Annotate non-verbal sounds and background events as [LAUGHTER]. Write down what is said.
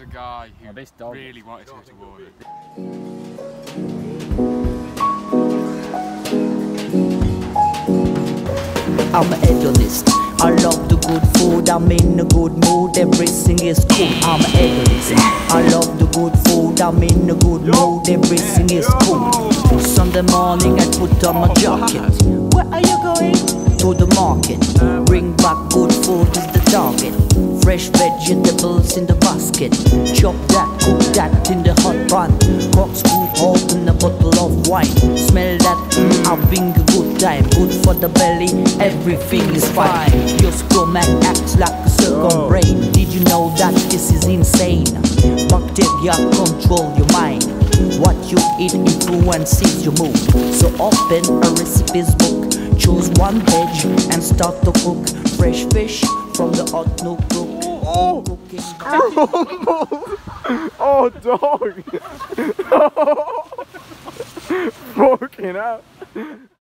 is a guy who Oh, this dog. really wanted to go to war. I'm an hedonist. I love the good food, I'm in a good mood, everything is cool. I'm an hedonist. I love the good food, I'm in a good mood, everything is cool. Sunday morning, I put on my jacket. Where are you going? To the market. Bring back good food is the target. Fresh vegetables in the basket. Chop that, cook that in the hot pan. Cook scoop, open a bottle of wine. Smell that, mm, having a good time. Good for the belly, everything is fine. Your stomach acts like a second brain. Did you know that this is insane? Bacteria control your mind. What you eat influences your mood. So open a recipes book. Choose one veg and start to cook fresh fish from the hot notebook. Oh, oh, dog. [LAUGHS] Fucking hell.